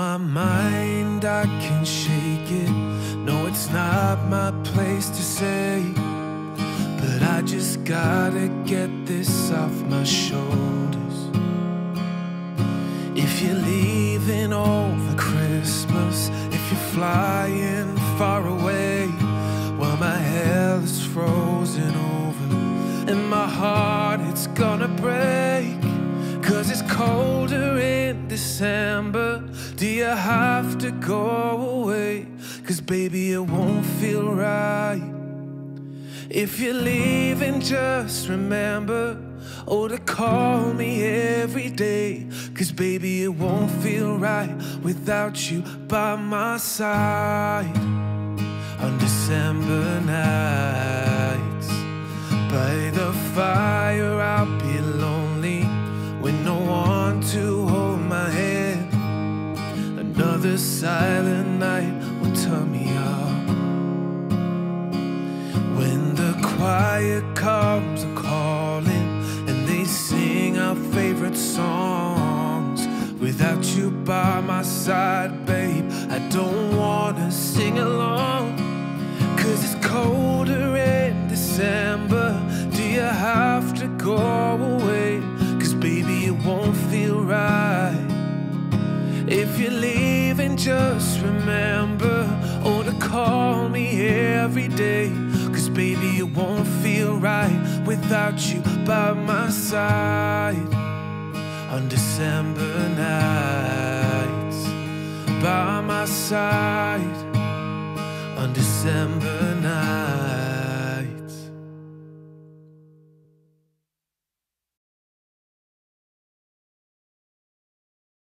my mind, I can shake it. No, it's not my place to say. But I just gotta get this off my shoulders. If you're leaving over Christmas, if you're flying far away, while my hell is frozen over, and my heart it's gonna break. Cause it's colder in December. Do you have to go away? Cause baby, it won't feel right. If you're leaving, just remember, oh, to call me every day. Cause baby, it won't feel right without you by my side. On December Another silent night will turn me up. When the choir comes a calling and they sing our favorite songs. Without you by my side, babe, I don't wanna sing along. Cause it's colder in December. Do you have to go away? Cause baby, it won't feel right. If you're leaving, just remember, oh, to call me every day. Cause baby, it won't feel right without you by my side. On December nights, by my side.